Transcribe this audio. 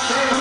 Shea.